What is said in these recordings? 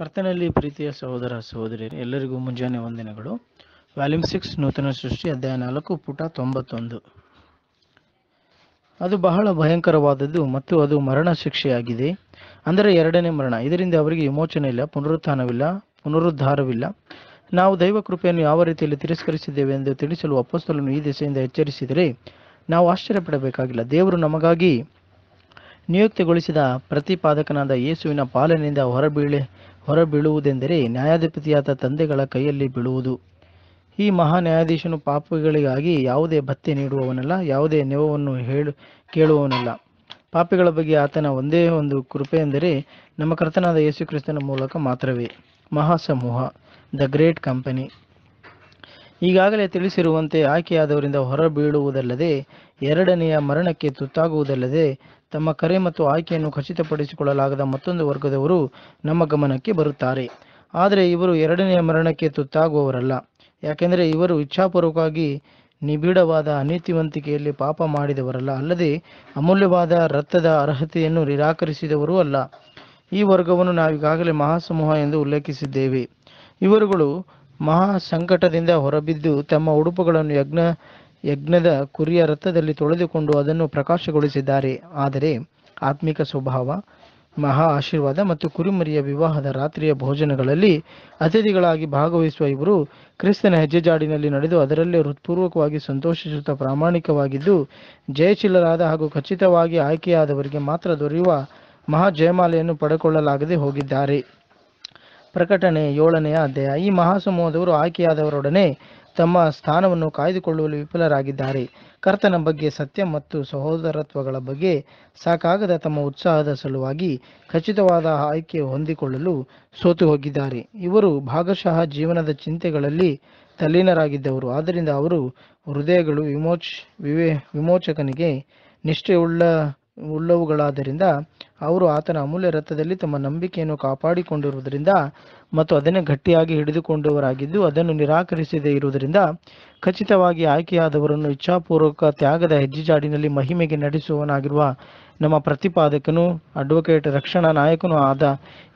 ಕರ್ತನಲ್ಲಿ ಪ್ರೀತಿಯ ಸಹೋದರ ಸಹೋದರಿ, ಎಲ್ಲರಿಗೂ ಮುಂಜಾನೆ ವಂದನೆಗಳು. ವ್ಯಾಲ್ಯೂಮ್ ಸಿಕ್ಸ್, ನೂತನ ಸೃಷ್ಟಿ, ಅಧ್ಯಾಯ ನಾಲ್ಕು, ಪುಟ ತೊಂಬತ್ತೊಂದು. ಅದು ಬಹಳ ಭಯಂಕರವಾದದ್ದು ಮತ್ತು ಅದು ಮರಣ ಶಿಕ್ಷೆಯಾಗಿದೆ. ಅಂದರೆ ಎರಡನೇ ಮರಣ. ಇದರಿಂದ ಅವರಿಗೆ ವಿಮೋಚನೆ ಇಲ್ಲ, ಪುನರುತ್ಥಾನವಿಲ್ಲ, ಪುನರುದ್ಧಾರವಿಲ್ಲ. ನಾವು ದೈವ ಕೃಪೆಯನ್ನು ಯಾವ ರೀತಿಯಲ್ಲಿ ತಿರಸ್ಕರಿಸಿದ್ದೇವೆ ಎಂದು ತಿಳಿಸಲು ಅಪ್ಪಸ್ತಲನ್ನು ಈ ದಿಸೆಯಿಂದ ಎಚ್ಚರಿಸಿದರೆ ನಾವು ಆಶ್ಚರ್ಯಪಡಬೇಕಾಗಿಲ್ಲ. ದೇವರು ನಮಗಾಗಿ ನಿಯುಕ್ತಿಗೊಳಿಸಿದ ಪ್ರತಿಪಾದಕನಾದ ಯೇಸುವಿನ ಪಾಲನೆಯಿಂದ ಹೊರಬೀಳೆ ಹೊರಬೀಳುವುದೆಂದರೆ ನ್ಯಾಯಾಧಿಪತಿಯಾದ ತಂದೆಗಳ ಕೈಯಲ್ಲಿ ಬೀಳುವುದು. ಈ ಮಹಾ ನ್ಯಾಯಾಧೀಶನು ಪಾಪಿಗಳಿಗಾಗಿ ಯಾವುದೇ ಭತ್ಯೆ ನೀಡುವವನಲ್ಲ, ಯಾವುದೇ ನೆವವನ್ನು ಹೇಳು, ಕೇಳುವವನಲ್ಲ. ಪಾಪಿಗಳ ಬಗ್ಗೆ ಆತನ ಒಂದೇ ಒಂದು ಕೃಪೆ ಎಂದರೆ ನಮ್ಮ ಕರ್ತನಾದ ಯೇಸು ಕ್ರಿಸ್ತನ ಮೂಲಕ ಮಾತ್ರವೇ. ಮಹಾಸಮೂಹ, ದ ಗ್ರೇಟ್ ಕಂಪನಿ. ಈಗಾಗಲೇ ತಿಳಿಸಿರುವಂತೆ ಆಯ್ಕೆಯಾದವರಿಂದ ಹೊರಬೀಳುವುದಲ್ಲದೆ ಎರಡನೆಯ ಮರಣಕ್ಕೆ ತುತ್ತಾಗುವುದಲ್ಲದೆ ತಮ್ಮ ಕರೆ ಮತ್ತು ಆಯ್ಕೆಯನ್ನು ಖಚಿತಪಡಿಸಿಕೊಳ್ಳಲಾಗದ ಮತ್ತೊಂದು ವರ್ಗದವರು ನಮ್ಮ ಗಮನಕ್ಕೆ ಬರುತ್ತಾರೆ. ಆದರೆ ಇವರು ಎರಡನೆಯ ಮರಣಕ್ಕೆ ತುತ್ತಾಗುವವರಲ್ಲ. ಯಾಕೆಂದರೆ ಇವರು ಇಚ್ಛಾಪೂರ್ವಕವಾಗಿ ನಿಬಿಡವಾದ ಅನೀತಿವಂತಿಕೆಯಲ್ಲಿ ಪಾಪ ಮಾಡಿದವರಲ್ಲ. ಅಲ್ಲದೆ ಅಮೂಲ್ಯವಾದ ರಕ್ತದ ಅರ್ಹತೆಯನ್ನು ನಿರಾಕರಿಸಿದವರೂ ಅಲ್ಲ. ಈ ವರ್ಗವನ್ನು ನಾವೀಗಾಗಲೇ ಮಹಾಸಮೂಹ ಎಂದು ಉಲ್ಲೇಖಿಸಿದ್ದೇವೆ. ಇವರುಗಳು ಮಹಾ ಸಂಕಟದಿಂದ ಹೊರಬಿದ್ದು ತಮ್ಮ ಉಡುಪುಗಳನ್ನು ಯಜ್ಞ, ಯಜ್ಞದ ಕುರಿಯ ರಥದಲ್ಲಿ ತೊಳೆದುಕೊಂಡು ಅದನ್ನು ಪ್ರಕಾಶಗೊಳಿಸಿದ್ದಾರೆ. ಆದರೆ ಆತ್ಮಿಕ ಸ್ವಭಾವ, ಮಹಾ ಆಶೀರ್ವಾದ ಮತ್ತು ಕುರಿಮರಿಯ ವಿವಾಹದ ರಾತ್ರಿಯ ಭೋಜನಗಳಲ್ಲಿ ಅತಿಥಿಗಳಾಗಿ ಭಾಗವಹಿಸುವ ಇವರು ಕ್ರಿಸ್ತನ ಹೆಜ್ಜೆಜಾಡಿನಲ್ಲಿ ನಡೆದು ಅದರಲ್ಲೇ ಹೃತ್ಪೂರ್ವಕವಾಗಿ ಸಂತೋಷಿಸುತ್ತಾ ಪ್ರಾಮಾಣಿಕವಾಗಿದ್ದು, ಜಯಶೀಲರಾದ ಹಾಗೂ ಖಚಿತವಾಗಿ ಆಯ್ಕೆಯಾದವರಿಗೆ ಮಾತ್ರ ದೊರೆಯುವ ಮಹಾ ಜಯಮಾಲೆಯನ್ನು ಪಡೆಕೊಳ್ಳಲಾಗದೆ ಹೋಗಿದ್ದಾರೆ. ಪ್ರಕಟಣೆ ಏಳನೆಯ ಅಧ್ಯಾಯ. ಈ ಮಹಾಸಮೂಹದವರು ಆಯ್ಕೆಯಾದವರೊಡನೆ ತಮ್ಮ ಸ್ಥಾನವನ್ನು ಕಾಯ್ದುಕೊಳ್ಳುವಲ್ಲಿ ವಿಫಲರಾಗಿದ್ದಾರೆ. ಕರ್ತನ ಬಗ್ಗೆ ಸತ್ಯ ಮತ್ತು ಸಹೋದರತ್ವಗಳ ಬಗ್ಗೆ ಸಾಕಾಗದ ತಮ್ಮ ಉತ್ಸಾಹದ ಸಲುವಾಗಿ ಖಚಿತವಾದ ಆಯ್ಕೆ ಹೊಂದಿಕೊಳ್ಳಲು ಸೋತು ಹೋಗಿದ್ದಾರೆ ಇವರು ಭಾಗಶಃ ಜೀವನದ ಚಿಂತೆಗಳಲ್ಲಿ ತಲ್ಲೀನರಾಗಿದ್ದವರು. ಆದ್ದರಿಂದ ಅವರು ಹೃದಯಗಳು ವಿಮೋಚ್, ವಿವೇ, ವಿಮೋಚಕನಿಗೆ ನಿಷ್ಠೆಯುಳ್ಳ, ಉಳ್ಳವುಗಳಾದ್ದರಿಂದ ಅವರು ಆತನ ಅಮೂಲ್ಯ ರಥದಲ್ಲಿ ತಮ್ಮ ನಂಬಿಕೆಯನ್ನು ಕಾಪಾಡಿಕೊಂಡಿರುವುದರಿಂದ ಮತ್ತು ಅದನ್ನೇ ಗಟ್ಟಿಯಾಗಿ ಹಿಡಿದುಕೊಂಡವರಾಗಿದ್ದು ಅದನ್ನು ನಿರಾಕರಿಸದೇ ಇರುವುದರಿಂದ ಖಚಿತವಾಗಿ ಆಯ್ಕೆಯಾದವರನ್ನು ಇಚ್ಛಾಪೂರ್ವಕ ತ್ಯಾಗದ ಹೆಜ್ಜೆಜಾಡಿನಲ್ಲಿ ಮಹಿಮೆಗೆ ನಡೆಸುವವನಾಗಿರುವ ನಮ್ಮ ಪ್ರತಿಪಾದಕನು ಅಡ್ವೊಕೇಟ್ ರಕ್ಷಣಾ ನಾಯಕನೂ ಆದ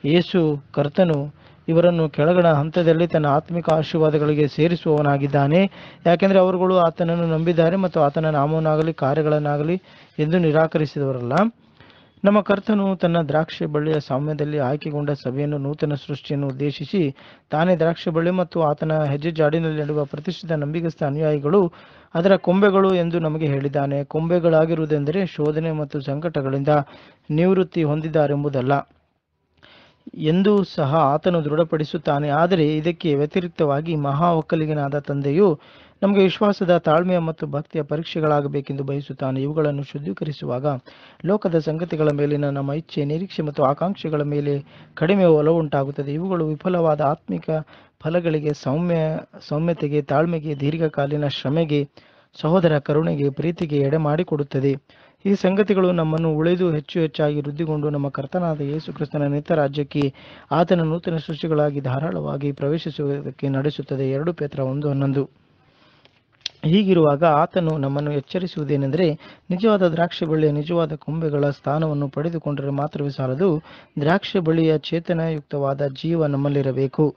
ಯೇಸು ಕರ್ತನು ಇವರನ್ನು ಕೆಳಗಣ ಹಂತದಲ್ಲಿ ತನ್ನ ಆತ್ಮಿಕ ಆಶೀರ್ವಾದಗಳಿಗೆ ಸೇರಿಸುವವನಾಗಿದ್ದಾನೆ. ಯಾಕೆಂದರೆ ಅವರುಗಳು ಆತನನ್ನು ನಂಬಿದ್ದಾರೆ ಮತ್ತು ಆತನ ನಾಮವನ್ನಾಗಲಿ ಕಾರ್ಯಗಳನ್ನಾಗಲಿ ಎಂದು ನಿರಾಕರಿಸಿದವರಲ್ಲ. ನಮ್ಮ ಕರ್ತನು ತನ್ನ ದ್ರಾಕ್ಷಿ ಬಳ್ಳಿಯ ಸಾಮ್ಯದಲ್ಲಿ ಆಯ್ಕೆಗೊಂಡ ಸಭೆಯನ್ನು ನೂತನ ಸೃಷ್ಟಿಯನ್ನು ಉದ್ದೇಶಿಸಿ ತಾನೇ ದ್ರಾಕ್ಷಿ ಬಳ್ಳಿ ಮತ್ತು ಆತನ ಹೆಜ್ಜೆ ಜಾಡಿನಲ್ಲಿ ನಡೆಯುವ ಪ್ರತಿಷ್ಠಿತ ನಂಬಿಗಸ್ತ ಅನುಯಾಯಿಗಳು ಅದರ ಕೊಂಬೆಗಳು ಎಂದು ನಮಗೆ ಹೇಳಿದ್ದಾನೆ. ಕೊಂಬೆಗಳಾಗಿರುವುದೆಂದರೆ ಶೋಧನೆ ಮತ್ತು ಸಂಕಟಗಳಿಂದ ನಿವೃತ್ತಿ ಹೊಂದಿದ್ದಾರೆಂಬುದಲ್ಲ. ಎಂದು ಸಹ ಆತನು ದೃಢಪಡಿಸುತ್ತಾನೆ. ಆದರೆ ಇದಕ್ಕೆ ವ್ಯತಿರಿಕ್ತವಾಗಿ ಮಹಾ ಒಕ್ಕಲಿಗನಾದ ತಂದೆಯು ನಮಗೆ ವಿಶ್ವಾಸದ ತಾಳ್ಮೆಯ ಮತ್ತು ಭಕ್ತಿಯ ಪರೀಕ್ಷೆಗಳಾಗಬೇಕೆಂದು ಬಯಸುತ್ತಾನೆ. ಇವುಗಳನ್ನು ಶುದ್ಧೀಕರಿಸುವಾಗ ಲೋಕದ ಸಂಗತಿಗಳ ಮೇಲಿನ ನಮ್ಮ ಇಚ್ಛೆ, ನಿರೀಕ್ಷೆ ಮತ್ತು ಆಕಾಂಕ್ಷೆಗಳ ಮೇಲೆ ಕಡಿಮೆ ಒಲವುಂಟಾಗುತ್ತದೆ ಇವುಗಳು ವಿಫಲವಾದ ಆತ್ಮಿಕ ಫಲಗಳಿಗೆ ಸೌಮ್ಯ, ಸೌಮ್ಯತೆಗೆ, ತಾಳ್ಮೆಗೆ, ದೀರ್ಘಕಾಲೀನ ಶ್ರಮೆಗೆ ಸಹೋದರ ಕರುಣೆಗೆ ಪ್ರೀತಿಗೆ ಎಡೆ ಮಾಡಿಕೊಡುತ್ತದೆ. ಈ ಸಂಗತಿಗಳು ನಮ್ಮನ್ನು ಉಳಿದು ಹೆಚ್ಚು ಹೆಚ್ಚಾಗಿ ವೃದ್ಧಿಗೊಂಡು ನಮ್ಮ ಕರ್ತನಾದ ಯೇಸು ಕ್ರಿಸ್ತನ ನಿತ್ಯ ರಾಜ್ಯಕ್ಕೆ ಆತನ ನೂತನ ಸೃಷ್ಟಿಗಳಾಗಿ ಧಾರಾಳವಾಗಿ ಪ್ರವೇಶಿಸುವುದಕ್ಕೆ ನಡೆಸುತ್ತದೆ. ಎರಡು ಪೇತ್ರ ಒಂದು ಹನ್ನೊಂದು. ಹೀಗಿರುವಾಗ ಆತನು ನಮ್ಮನ್ನು ಎಚ್ಚರಿಸುವುದೇನೆಂದರೆ, ನಿಜವಾದ ದ್ರಾಕ್ಷಿ ಬಳ್ಳಿಯ ನಿಜವಾದ ಕೊಂಬೆಗಳ ಸ್ಥಾನವನ್ನು ಪಡೆದುಕೊಂಡರೆ ಮಾತ್ರವೇ ಸಾಲದು. ದ್ರಾಕ್ಷಿ ಬಳ್ಳಿಯ ಚೇತನಯುಕ್ತವಾದ ಜೀವ ನಮ್ಮಲ್ಲಿರಬೇಕು.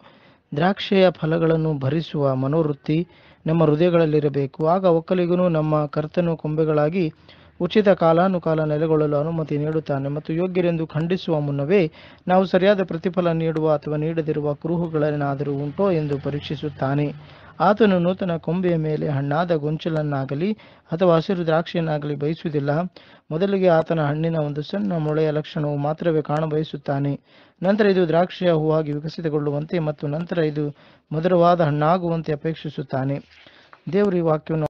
ದ್ರಾಕ್ಷಿಯ ಫಲಗಳನ್ನು ಭರಿಸುವ ಮನೋವೃತ್ತಿ ನಮ್ಮ ಹೃದಯಗಳಲ್ಲಿರಬೇಕು. ಆಗ ಒಕ್ಕಲಿಗನು ನಮ್ಮ ಕರ್ತನು ಕೊಂಬೆಗಳಾಗಿ ಉಚಿತ ಕಾಲಾನುಕಾಲ ನೆಲೆಗೊಳ್ಳಲು ಅನುಮತಿ ನೀಡುತ್ತಾನೆ ಮತ್ತು ಯೋಗ್ಯರೆಂದು ಖಂಡಿಸುವ ಮುನ್ನವೇ ನಾವು ಸರಿಯಾದ ಪ್ರತಿಫಲ ನೀಡುವ ಅಥವಾ ನೀಡದಿರುವ ಕುರುಹುಗಳೇನಾದರೂ ಉಂಟೋ ಎಂದು ಪರೀಕ್ಷಿಸುತ್ತಾನೆ. ಆತನು ನೂತನ ಕೊಂಬೆಯ ಮೇಲೆ ಹಣ್ಣಾದ ಗೊಂಚಲನ್ನಾಗಲಿ ಅಥವಾ ಹಸಿರು ದ್ರಾಕ್ಷಿಯನ್ನಾಗಲಿ ಬಯಸುವುದಿಲ್ಲ. ಮೊದಲಿಗೆ ಆತನ ಹಣ್ಣಿನ ಒಂದು ಸಣ್ಣ ಮೊಳೆಯ ಲಕ್ಷಣವು ಮಾತ್ರವೇ ಕಾಣಬಯಸುತ್ತಾನೆ. ನಂತರ ಇದು ದ್ರಾಕ್ಷಿಯ ಹೂವಾಗಿ ವಿಕಸಿತಗೊಳ್ಳುವಂತೆ ಮತ್ತು ನಂತರ ಇದು ಮಧುರವಾದ ಹಣ್ಣಾಗುವಂತೆ ಅಪೇಕ್ಷಿಸುತ್ತಾನೆ. ದೇವರು ಈ ವಾಕ್ಯವನ್ನು